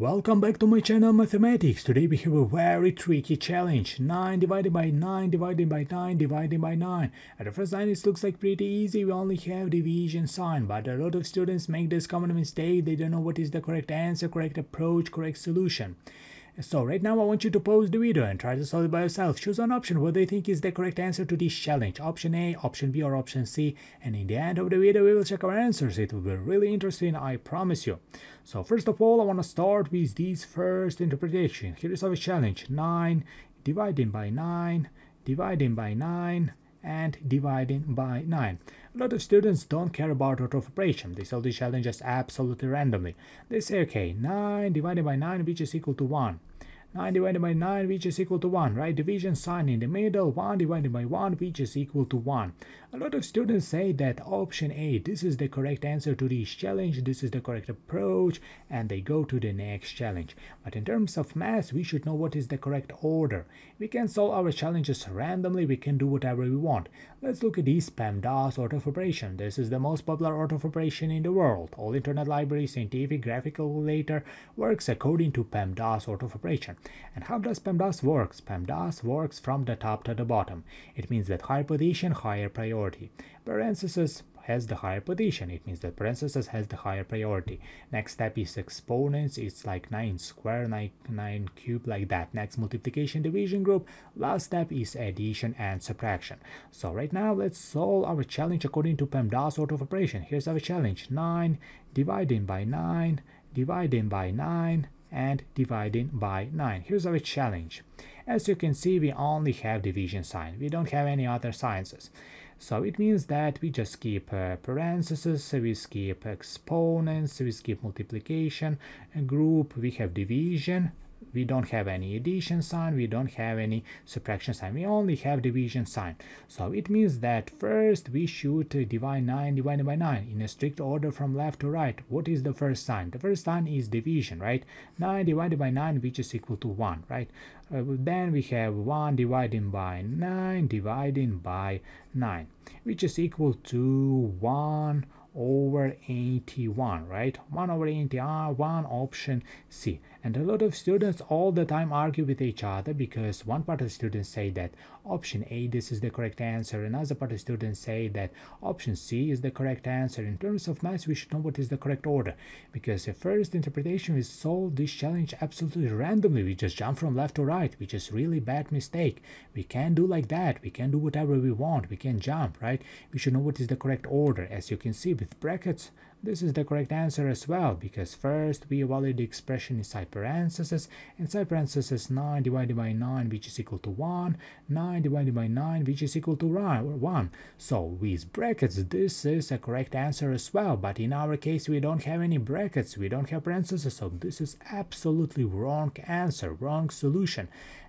Welcome back to my channel Mathematics. Today we have a very tricky challenge. 9 divided by 9 divided by 9 divided by 9. At the first sight it looks like pretty easy. We only have division sign. But a lot of students make this common mistake. They don't know what is the correct answer, correct approach, correct solution. So right now I want you to pause the video and try to solve it by yourself. Choose an option what do you think is the correct answer to this challenge. Option A, option B or option C. And in the end of the video we will check our answers. It will be really interesting, I promise you. So first of all I want to start with this first interpretation. Here is our challenge. 9 dividing by 9 dividing by 9 and dividing by 9. A lot of students don't care about order of operation. They solve the challenge just absolutely randomly. They say, okay, 9 divided by 9 which is equal to 1. 9 divided by 9 which is equal to 1, right? Division sign in the middle, 1 divided by 1 which is equal to 1. A lot of students say that option A, this is the correct answer to this challenge, this is the correct approach, and they go to the next challenge. But in terms of math, we should know what is the correct order. We can solve our challenges randomly, we can do whatever we want. Let's look at this PEMDAS order of operation. This is the most popular order of operation in the world. All internet libraries, scientific, graphical calculator works according to PEMDAS order of operation. And how does PEMDAS works? PEMDAS works from the top to the bottom. It means that higher position, higher priority. Parenthesis has the higher position. It means that parenthesis has the higher priority. Next step is exponents. It's like 9 square, 9, 9 cube, like that. Next multiplication division group. Last step is addition and subtraction. So right now, let's solve our challenge according to PEMDAS order of operation. Here's our challenge. 9 dividing by 9 dividing by 9 and dividing by 9. Here's our challenge. As you can see, we only have division sign. We don't have any other sciences. So it means that we just skip uh, parentheses, we skip exponents, we skip multiplication group, we have division, we don't have any addition sign, we don't have any subtraction sign, we only have division sign. So it means that first we should divide 9 divided by 9 in a strict order from left to right. What is the first sign? The first sign is division, right? 9 divided by 9 which is equal to 1, right? Uh, then we have 1 dividing by 9 dividing by 9 which is equal to 1 over 81 right? 1 over 81 ah, one option c. And a lot of students all the time argue with each other because one part of students say that option a this is the correct answer. Another part of students say that option c is the correct answer. In terms of math we should know what is the correct order because the first interpretation we solve this challenge absolutely randomly. We just jump from left to right which is really bad mistake. We can do like that. We can do whatever we want. We can jump right? We should know what is the correct order. As you can see with brackets this is the correct answer as well, because first we evaluate the expression inside parentheses, inside parentheses 9 divided by 9 which is equal to 1, 9 divided by 9 which is equal to 1. So with brackets this is a correct answer as well, but in our case we don't have any brackets, we don't have parentheses, so this is absolutely wrong answer, wrong solution.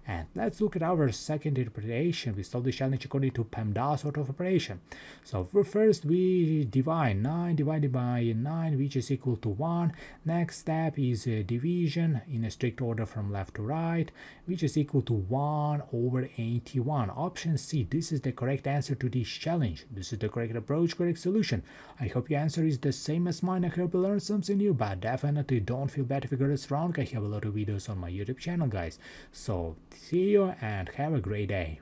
And let's look at our second interpretation. We solve the challenge according to PEMDAS sort of operation. So first we divide 9 divided by 9 which is equal to 1. Next step is uh, division in a strict order from left to right which is equal to 1 over 81. Option C, this is the correct answer to this challenge. This is the correct approach, correct solution. I hope your answer is the same as mine. I hope you learned something new, but definitely don't feel bad if you got it wrong. I have a lot of videos on my YouTube channel, guys. So See you and have a great day.